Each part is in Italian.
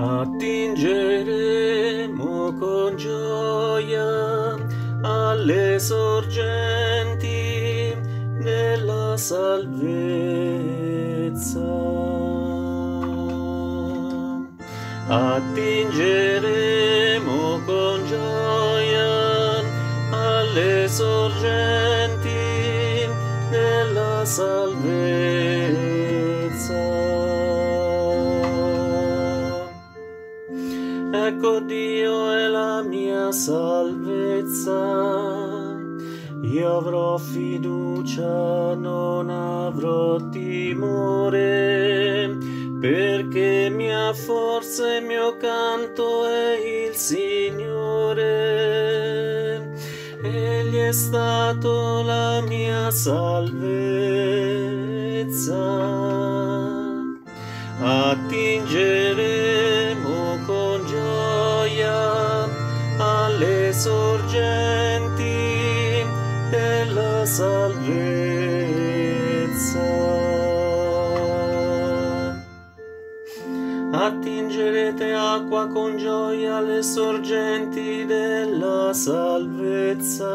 Attingeremo con gioia alle sorgenti della salvezza. Attingeremo con gioia alle sorgenti della salvezza. Ecco Dio è la mia salvezza. Io avrò fiducia, non avrò timore, perché mia forza e mio canto è il Signore. Egli è stato la mia salvezza. Attingeremo con gioia alle sorgenti salvezza. Attingerete acqua con gioia alle sorgenti della salvezza.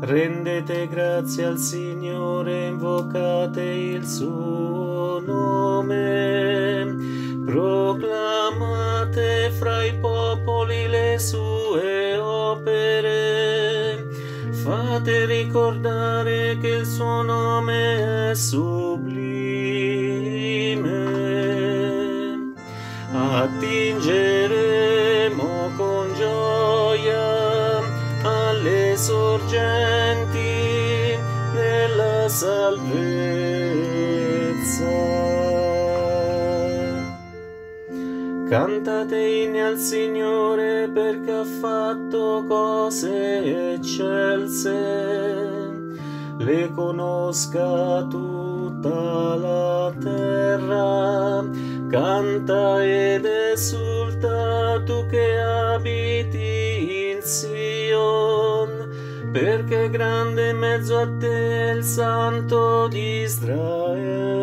Rendete grazie al Signore, invocate il suo nome. Proclamate fra i popoli le sue opere. Fate ricordare che il suo nome è sublime. Attingeremo con gioia alle sorgenti della salvezza. Cantate inni al Signore perché ha fatto cose eccelse, le conosca tutta la terra, canta ed esulta tu che abiti in Sion, perché grande in mezzo a te il Santo di Israele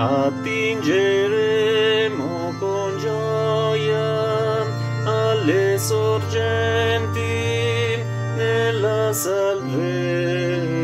attingeremo con gioia alle sorgenti della salvezza.